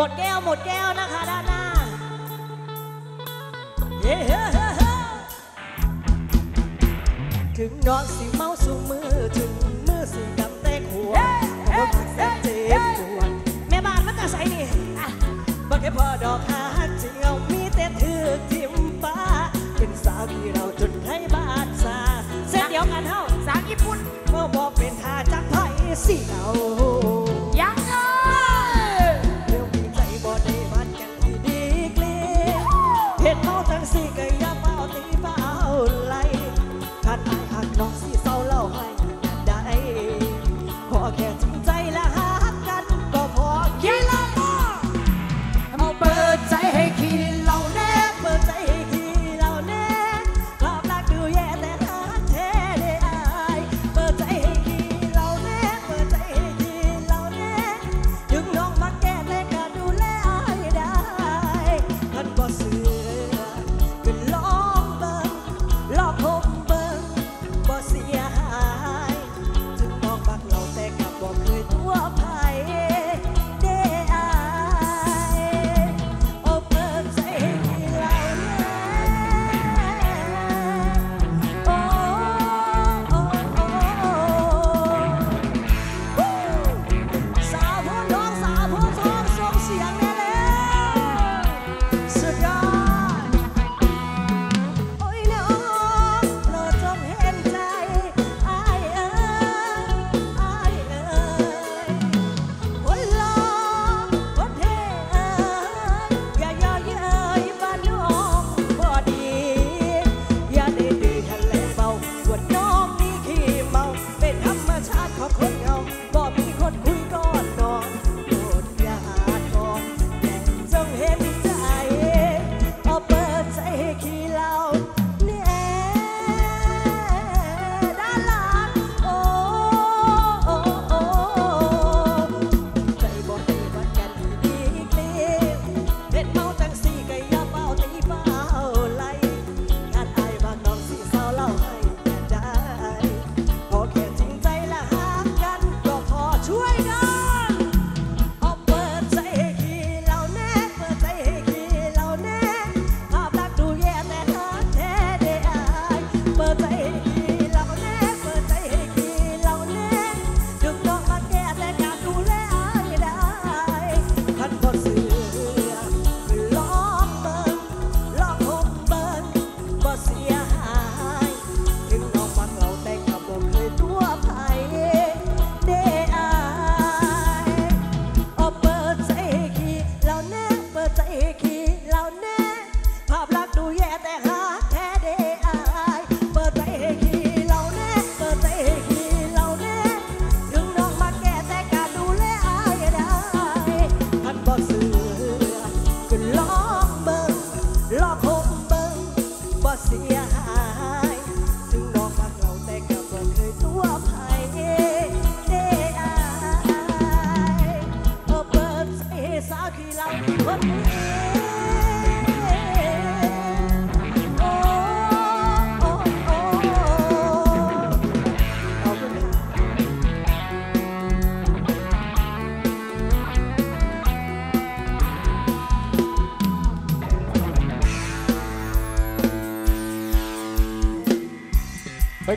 มดแก้วหมดแก้วนะคะด้านหน้าเย้เฮ้ถึงน้องสิเมาสูงมือถึงมือสิดำแต่ขวบผมผักเส้นเจ็บปวดแม่บ้านมันก็ใส่นี่บักแค่พอดอกหาจริงเอามีแต่ถือทิมฟ้า เป็นสาวที่เราจนให้บาดซาเส้นเดียวกันเท่าสาวญี่ปุ่นเมื่อบอกเป็นทาจักไพ่สีเอา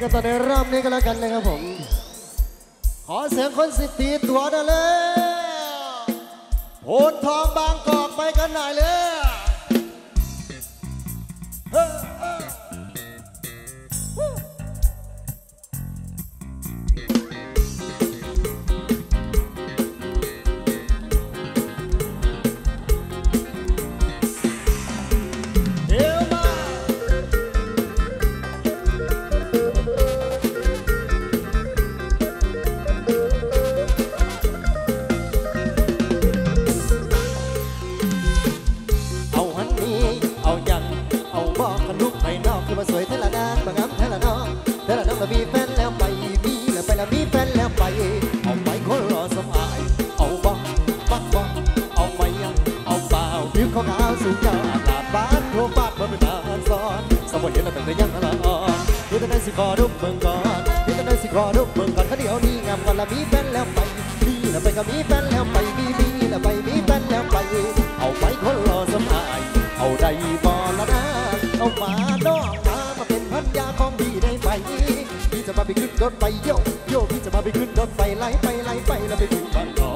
กันต่อในรอบนี้ก็แล้วกันนะครับผม ขอเสียงคนสิบตีตัวได้เลยโหนทองบางกอกไปกันหน่อยเลย สิขอดมเบิ่งก่อนขาเดียวนี้งามก่อนละมีแฟนแล้วไปมีละไปก็มีแฟนแล้วไปมีมีละไปมีแฟนแล้วไป เอาไปคนรอสมาย เอาได้บอละนะเอามาดอกมามาเป็นพันยาของดีได้ไหมพี่จะมาไปขึ้นรถไปโยโยพี่จะมาไปขึ้นรถไปไล่ไปไล่ไปแล้วไปถึงบ้างกอ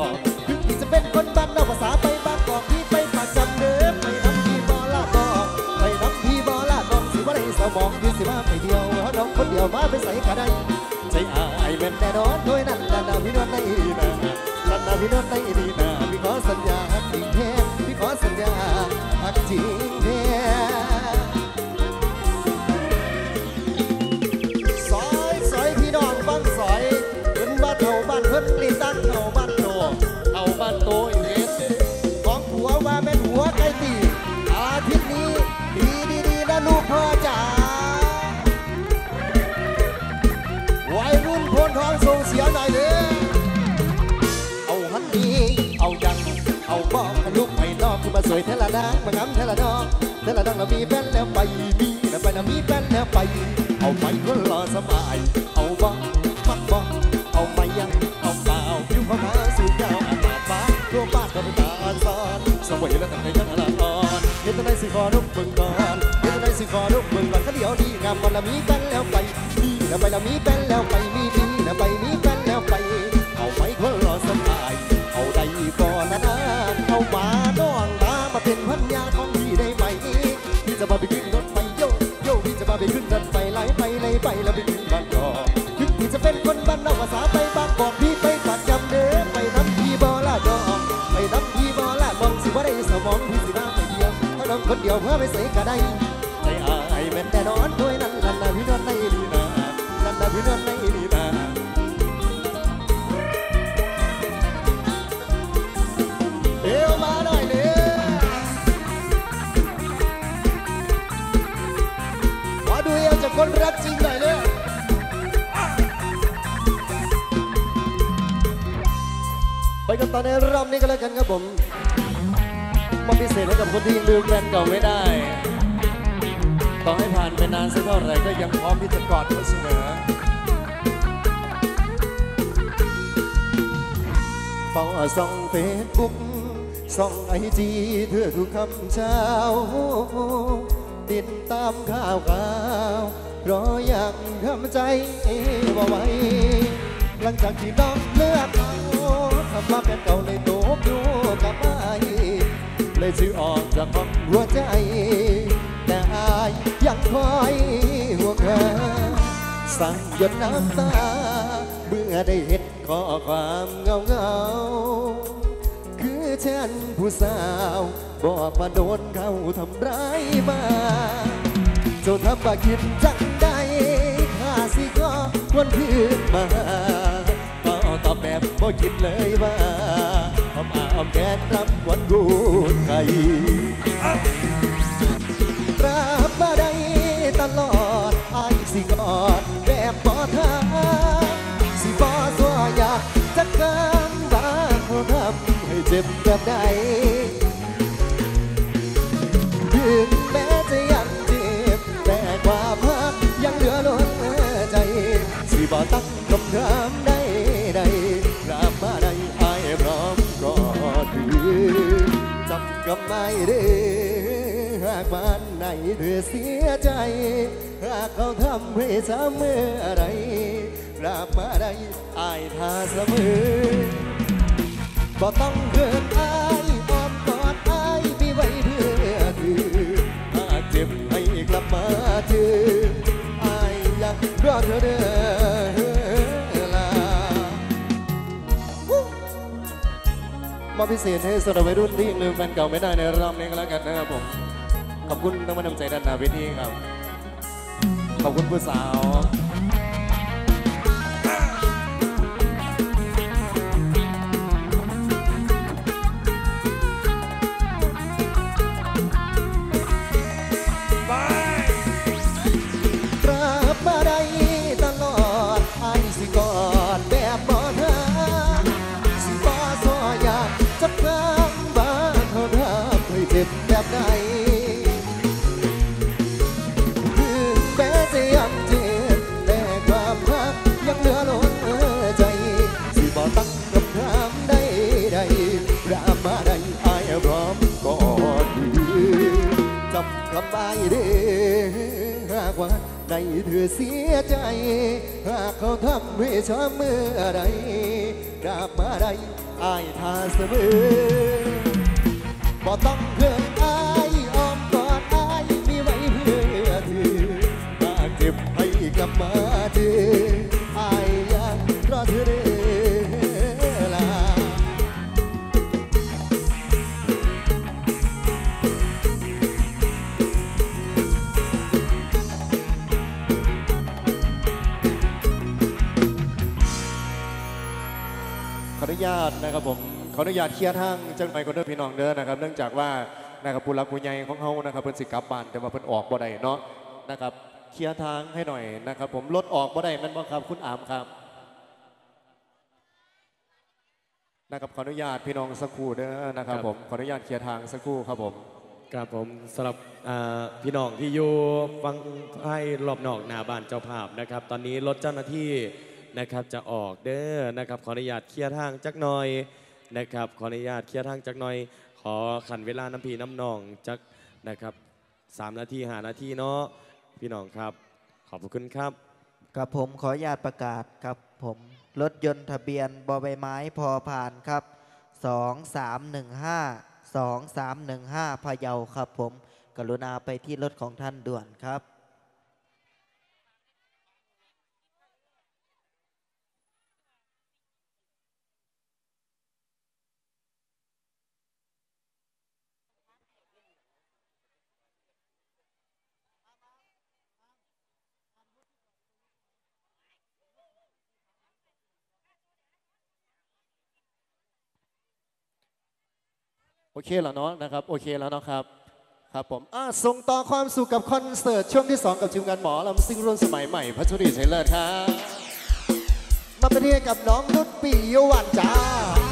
พี่จะเป็นคนบ้านนอกภาษาไปบางกอกพี่ไปปากจำเดิมไปน้ำพี่บอละกอกไปน้ำพี่บอละกอกสิว่าได้สมองพี่สิว่าไปเดียวน้องคนเดียวมาไปใส่ก็ได้ แต่ร้อนด้วยนั่นนั่นนะพี่นวลได้ดีนะนั่นนะพี่นวลได้ดีน เสียงหน่อยเด้อเอาฮันดีเอายัง เอาบอกกันลูกไปนอกคือมาสวยเทละนางมางามเทละนองเทละนองเรามีแฟนแล้วไปมีแล้วไปแล้วมีแฟนแล้วไป เอาไปคนรอสบาย เอาบอกมักบอกเอาไปยังเอาเปล่าผิวพม่าสู่ยาวอากาศฟ้าทั่วบ้านก็เป็นตาอ่อนซ้อนสวยแล้วแต่งยังละอ่อนเห็นตะไนสิขอลูกเบิ่งก่อนเห็นตะไนสิขอลูกเบิ่งก่อนก็เดี๋ยวดีงามวันละมีแฟนแล้วไปมีแล้วไปแล้วมีแฟนแล้วไป ดียวเพื่อไปใส่กระไดใจอายแม่นแต่นอนด้วยนั่นนั่นนะพี่นอนในดีนะนั่นนะพี่นอนในดีนะเดี๋ยวมาหน่อยเด้อขอดูเอวจากคนรักจริงหน่อยเด้อไปกันต่อในรอบนี้ก็แล้วกันครับผม คนที่ยังลืมแฟนเก่าไม่ได้ ต่อให้ผ่านไปนานสักเท่าไหร่ก็ยังพร้อมที่จะกอดเขาเสมอเฝ้าส่องเฟซบุ๊กส่องไอจีเธอทุกคำเช้า ติดตามข่าวข่าวรออย่างทำใจบ่ไหวหลังจากที่น้องเลือกเอาคำว่าเป็นเก่าเลยโตบดูกับไอ เลยซื้อออกจากห้องหัวใจ แต่อายยังคอยห่วงเธอสั่งหยดน้ำตา เมื่อได้เห็นข้อความเงาเงาคือฉันผู้สาว บอกว่าโดนเขาทำร้ายมาเจ้าทำว่าคิดจังใดข้าสิก็วนคืนมาก็ตอบแบบบ่คิดเลยว่า อมอาอมแกนรับวันกูไทยรับมาได้ตลอดอ้ายสิกอดแบบบ่ทาสิบ่สัวอยากจะกำบ้าเขาทำให้เจ็บแบบใดถึงแม้จะยังเจ็บแต่ความรักยังเหลือล้นใจ สิบ่ตั้งคำถาม กับไม่ด้หากบ้านไหนเธอเสียใจ หากเขาทำให้เสมออไรรับมาได้อายท่าเสมอบ่ต้องเกินอายออมกอดอายมีไว้เพื่อคือหากเจ็บให้กลับมาเจออายยังรอเธอเด้อ มาพิเศษให้สำหรับวัยรุ่นที่ยังลืมแฟนเก่าไม่ได้ในรอบนี้ก็แล้วกันนะครับผม ขอบคุณทั้งมานำใจด้านหน้าเวทีครับ ขอบคุณผู้สาว ได้เธอเสียใจ หากเขาทำด้วยช้ำมืออไรกลับมาได้อายทาเสมอบ่ต้อง นุญาตนะครับผมขออนุญาตเคลียร์ทางจังไปคนเด้อพี่น้องเด้อนะครับ เนื่องจากว่านะครับผู้รักผู้ใหญ่ของเขานะครับเพิ่นสิกลับบ้านแต่ว่าเพิ่นออกบ่ได้เนาะนะครับเคลียร์ทางให้หน่อยนะครับ ผมรถออกบ่ได้แมันบ่ครับคุณอามครับนะครับขออนุญาตพี่น้องสักครู่เด้อนะครับครับผมขออนุญาตเคลียร์ทางสักครู่ครับผมครับผมสำหรับอ่าพี่น้องที่อยู่ฟังให้รอบนอกหน้าบ้านเจ้าภาพนะครับ ตอนนี้รถเจ้าหน้าที่ นะครับจะออกเด้อนะครับขออนุญาตเคลียร์ทางจักหน่อยนะครับขออนุญาตเคลียร์ทางจักหน่อย ขอขันเวลาน้ำพีน้ำนองจักนะครับสามนาทีหานาทีเนาะพี่น้องครับ ขอบคุณครับกับผมขออนุญาตประกาศครับผมรถยนต์ทะเบียนบอใบไม้พอผ่านครับ 2315 2315พะเยาครับผม กรุณาไปที่รถของท่านด่วนครับ โอเคแล้วเนาะนะครับโอเคแล้วเนาะครับครับผมส่งต่อความสุขกับคอนเสิร์ตช่วงที่ 2 กับทีมงานหมอลำซิ่งรุ่นสมัยใหม่พัชรีเซเลิศครับมาเป็นเรียกับน้องนุชปียวันจ้า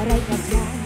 para ir a.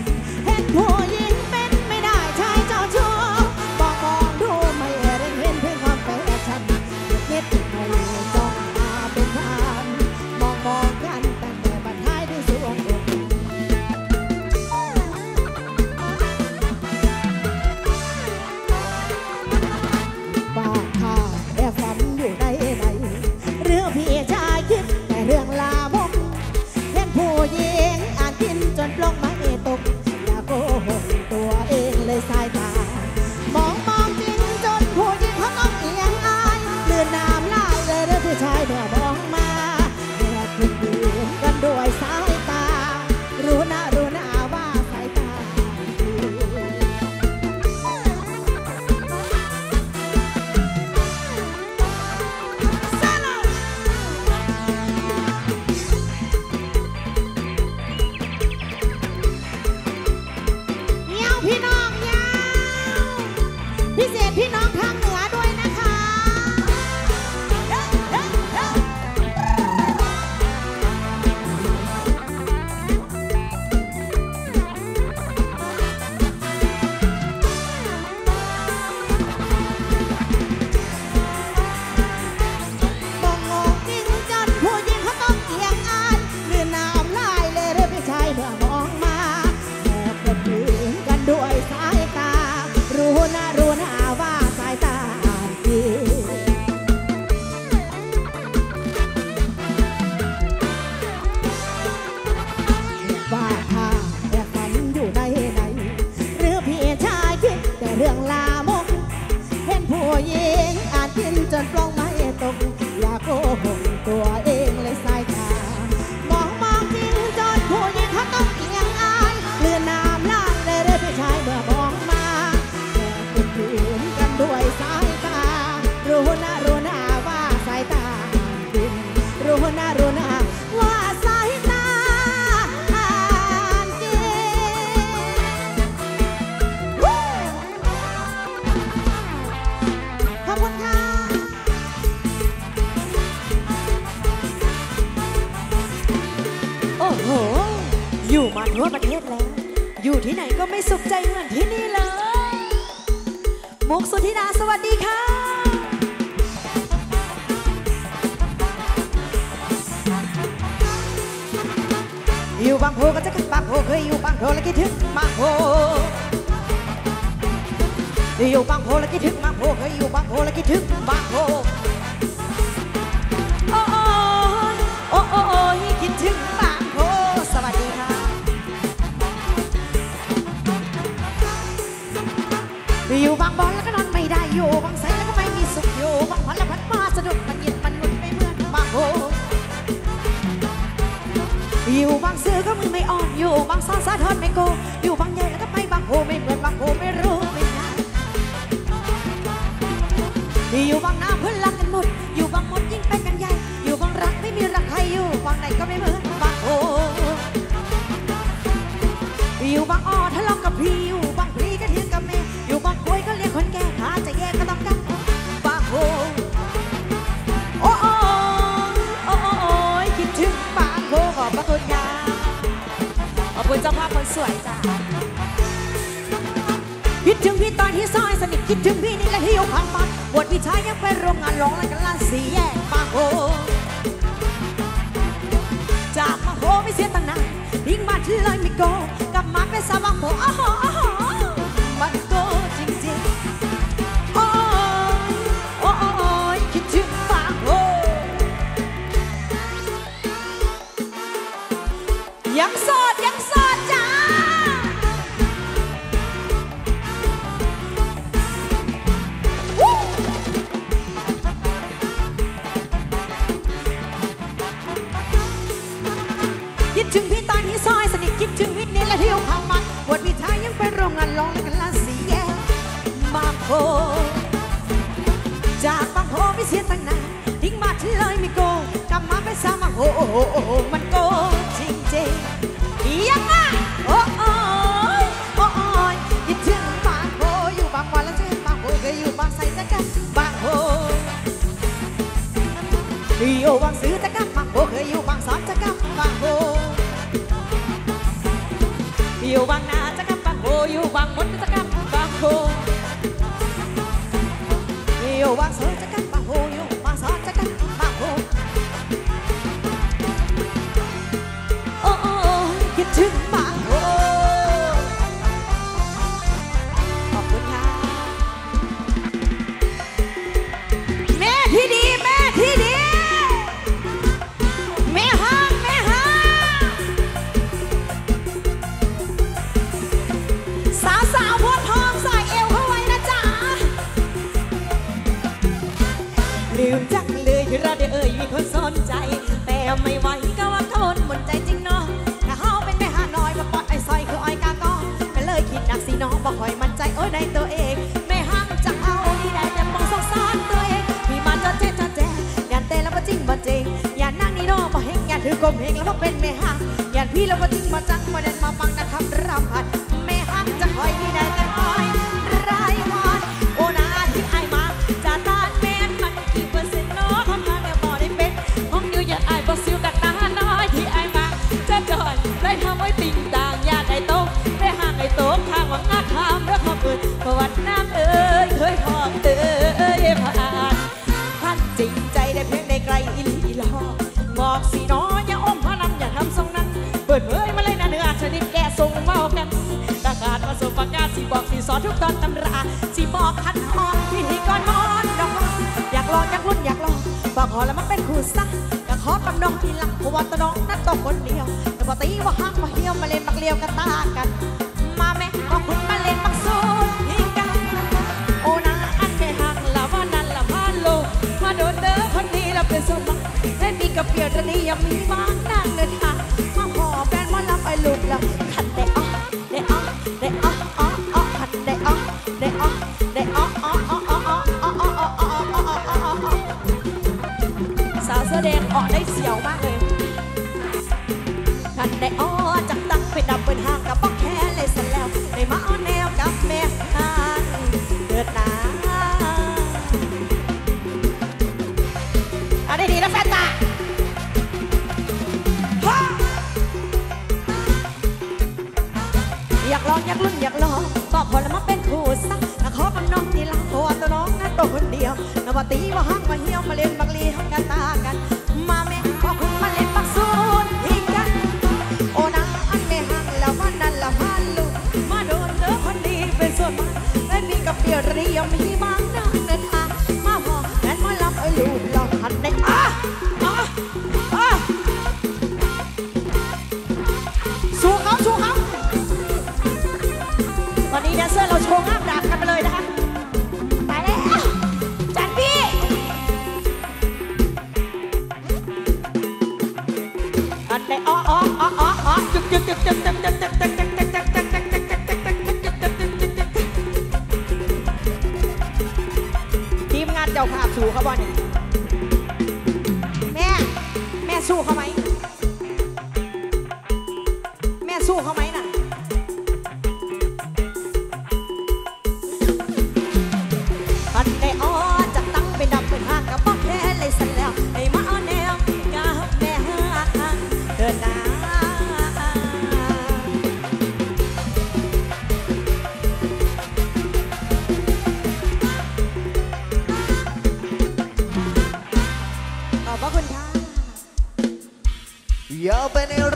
สุขใจเหมือนที่นี่เลย มุกสุธินาสวัสดีค่ะ อยู่บางโพก็จะขึ้นบางโพเคยอยู่บางโพแล้วคิดถึงบางโพอยู่บางโพแล้วคิดถึงบางโพเคยอยู่บางโพแล้วคิดถึงบางโพ บทวิชายังไปโรงงานร้องและกันล่ะสี่แยกมางโฮจากมาโฮไม่เสียตังนานยิ่งมาที่เลยไม่โกกลับมาเป็นสาวบางโฮอ้โห อ้โอ้มันโกงจริงจริงยังไงโอ้โอ้โอ้ยคิดถึงบางโฮอยู่บางวันแล้วเจ็บางโฮเคยอยู่บางใส่ตะกั่งบางโพอยู่บางซื้อตะกั่งบางโฮเคยอยู่บางสอนตะกั่งบางโพอยู่บางนาตะกั่งบางโฮอยู่บางมดตะกั่งบางโพอยู่บางสวย ก้มเพลงแล้วมาเป็นแม่ฮะอย่างพี่แล้วมาถึงมาจังมาเด่นมาฟังนะครับรำพัน ว่าตน้องนั่นต้คนเดียวแต่พอตีว่าห้างมาเหี้ยวมาเล่นมักเลี้ยวกันตากัน มาแม่ก็คุณมาเล่นมักสู้ยิงกัน โอ้นาอันแค่ห่างละว่านั่นละพานโลมาโดนเด้อคนนี้ละเป็นสมัครเล่มีกระเปียดนี้ยังมีบ้างนางเดินทางมาหอแฟนมารับไอลูกละขันได้อ๋อได้อ๋อได้อ๋ออ๋ออ๋อขันได้อ๋อได้อ๋อได้อ๋ออ๋ออ๋ออ๋ออ๋ออ๋ออ๋ออ๋ออ๋ออ๋อสาวเสื้อแดงออกได้เสียวมาก ได้อ้อจับตักไปดับเปิดห้างกับบ้องแค่เลยสันแล้วได้มาเอาแนวกับแม่ทานเดือดหนาเอาดีแล้วแฟนตาอยากลองอยากลุ้นอยากลองบอกคและมาเป็นคู่สักขอกับน้องที่ลกตัวตัวน้องนะตัวคนเดียวนวาตีว่าห้างมาเฮี้ยวมาเล่น เดี๋ยเรียมพี่บางนางเดินทางมาหอนั้นมาลับไอ้ลูกหลอกหันในอะอ่อะสู้เขาสู้เขาตอนนี้แดนเซอร์เราโชว์งามดักกันไปเลยนะคะตายล้จันพี่อันในอ้ออ้ออ้ออ้อจึ๊กจึ๊กจึ๊กจึ๊ก Bawani.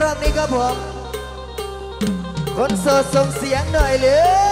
รอบนี้ก็ผม คนโสดส่งเสียงหน่อยเรือ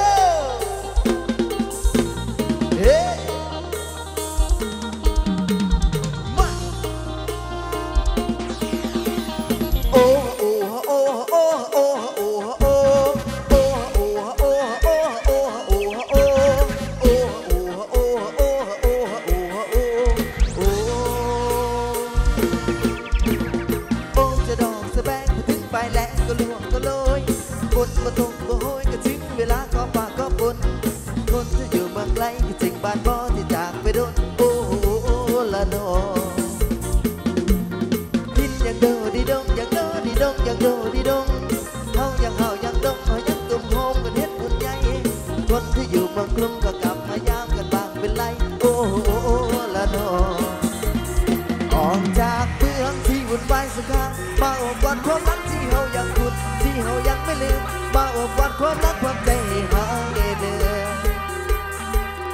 คนามรักความใจหาเดือน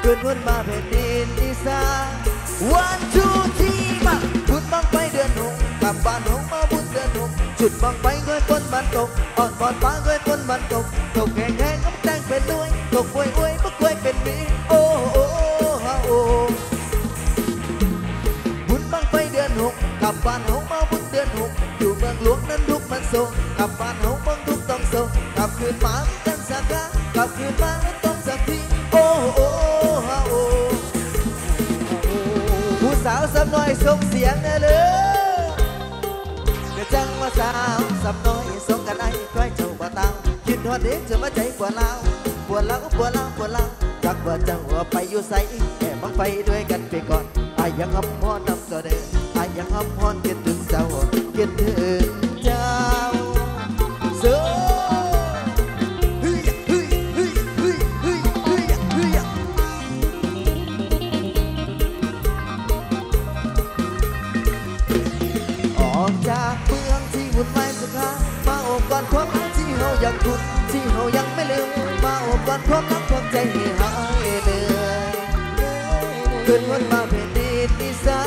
เกิดวนมาแผ่นดินอีสานวันจูทีมาบุญบังไปเดือนหงกลับบ้านหงมาบุญเดือนหงจุดบังไปเงยต้นบันตกอ่อนบอดฟ้าเงยต้นบันตกตกแหงแหงก็แตงเป็นด้วยตกอวยอวยก็อวยเป็นมีโอ้โหโอบุญบังไปเดือนหงกลับบ้านหงมาบุญเดือนหงอยู่เมืองหลวงนั้นทุกมันส่ง ไปส่งเสียงเลยอกระจังว่าสาวสับน้อยส่งกันไอ้ก้อยเจ้าบ่าตังคิดหัวเด็กจะมาใจปวดเล่าปวดเล่าปวดเล่าปวดเล่าจักว่าจังหัวไปอยู่ใสแอบมังไปด้วยกันไปก่อนไอ้ยังหอมพอนำตัวเด้อไอ้ยังหับพอนคิดถึงเจ้าคิดถึงเจ้าเสือ อบคุณที่เฮายังไม่ลืมมาอบกอดความรักความใจให้หายเหนื่อยเกิดวันมาเป็นดีดีสา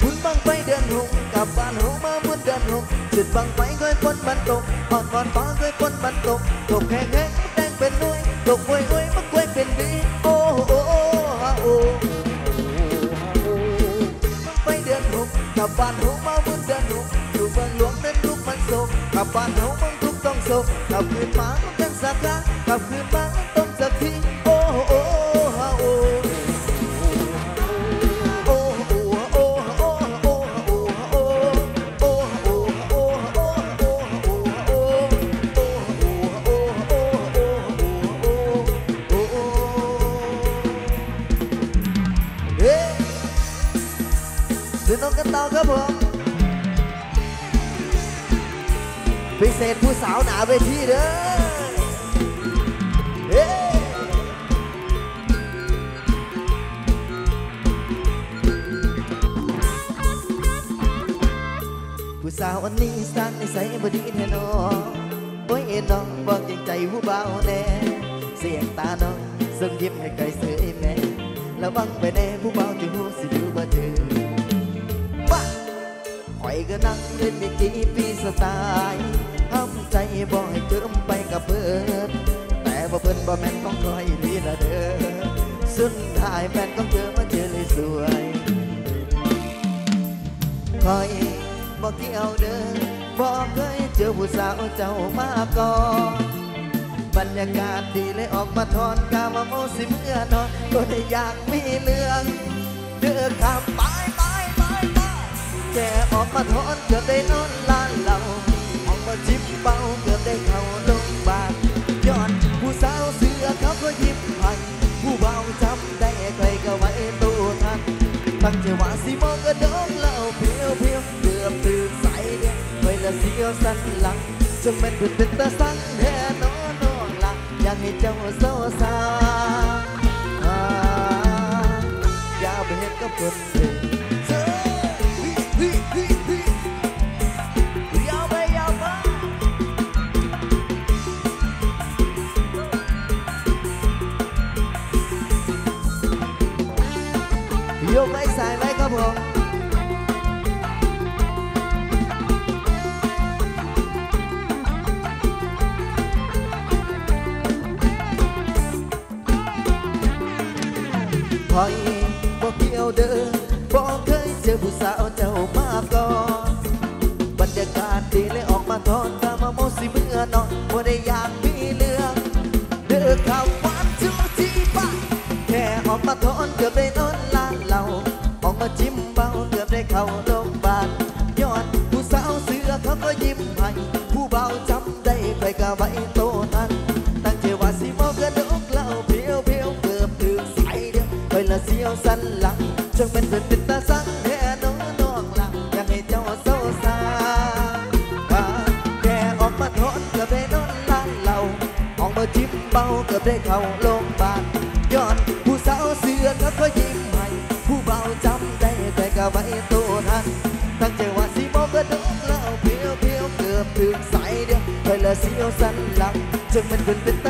บุญบังไปเดินหกกลับบ้านหกมาบุญเดินหกจุดบังไปก้อยฝนมันตกหอนหอนฟ้าก้อยฝนมันตกตกแห้งแห้งแดงเป็นนุ้ยตกห้วยห้วย Kapan mau mentuk tongso Kau kuih mau kan saka Kau kuih mau ผู้สาวหนาเวทีเด้อเฮ้ผู้สาวอันนี้สร้างนิสัยบดีแน่นอนโอ้ยน้องบอกจริงใจผู้เบาแน่เสียงตาน้องส่งยิ้มให้ไกลเสือแม่แล้วบังไปแน่ผู้เบาที่หูสิดูบ่เจอบ้าข่อยก็นั่งเล่นมีกี่ปีสไตล์ห้า ใจบ่ให้เจิมไปกับเพิ่นแต่บ่เพิ่นบ่แม่นของคอยลีละเด้อสุดท้ายแฟนของเธอมาเจอเลยสวยคอยบอกเกี่ยวเด้อบอกเคยเจอผู้สาวเจ้ามาก่อนบรรยากาศดีเลยออกมาทอนกามาโมสิเมื่อนอนก็ได้อยากมีเรื่องเดือคำไปไปไปไปแกออกมาทอนเกือบได้นอนลานเราออกมา จิบเบาเกือบได้เข้าโรงพยาบาลย้อนผู้สาวเสือเขาก็ยิ้มให้ผู้เบาจำได้ใครก็ไว้ตัวทันตั้งใจว่าสิมองกระดองเหล่าเพียวเพียวเกือบตื่นสายเดียวไว้ละเสียวสันหลังจงเป็นเพื่อนเป็นตาสังแท้น้องน้องละอยากให้เจ้าโซซาอ่าอย่าไปเห็นกับคนอื่น จิ้มเบาเกือบได้เข้าลงพาบาลย้อนผู้สาวเสือก็ก็ยิ้มให้ผู้เบาจำได้แต่ก็ไม่ตัวทันตั้งใจว่าสีบอกก็ต้องเล่าเพียวเพียวเกือบถึงสายเดียวคอยละเสียวสันหลังจนมันเป็นเป็น